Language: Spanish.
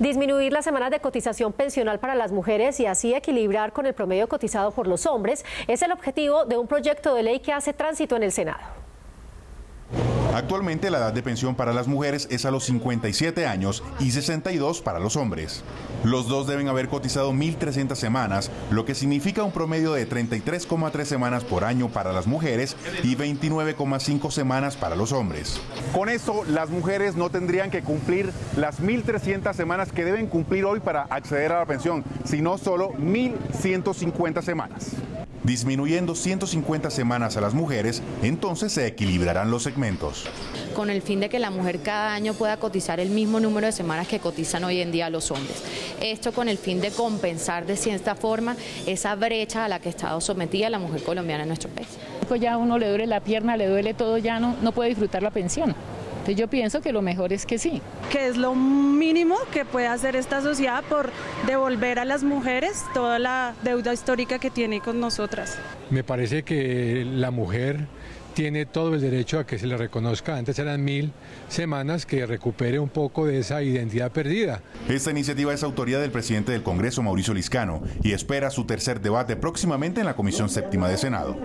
Disminuir las semanas de cotización pensional para las mujeres y así equilibrar con el promedio cotizado por los hombres es el objetivo de un proyecto de ley que hace tránsito en el Senado. Actualmente la edad de pensión para las mujeres es a los 57 años y 62 para los hombres. Los dos deben haber cotizado 1.300 semanas, lo que significa un promedio de 33,3 semanas por año para las mujeres y 29,5 semanas para los hombres. Con eso, las mujeres no tendrían que cumplir las 1.300 semanas que deben cumplir hoy para acceder a la pensión, sino solo 1.150 semanas. Disminuyendo 150 semanas a las mujeres, entonces se equilibrarán los segmentos. Con el fin de que la mujer cada año pueda cotizar el mismo número de semanas que cotizan hoy en día los hombres. Esto con el fin de compensar de cierta forma esa brecha a la que ha estado sometida la mujer colombiana en nuestro país. Ya uno le duele la pierna, le duele todo, ya no, no puede disfrutar la pensión. Entonces yo pienso que lo mejor es que sí. Que es lo mínimo que puede hacer esta sociedad por devolver a las mujeres toda la deuda histórica que tiene con nosotras. Me parece que la mujer tiene todo el derecho a que se le reconozca, antes eran mil semanas, que recupere un poco de esa identidad perdida. Esta iniciativa es autoría del presidente del Congreso, Mauricio Liscano, y espera su tercer debate próximamente en la Comisión Séptima de Senado.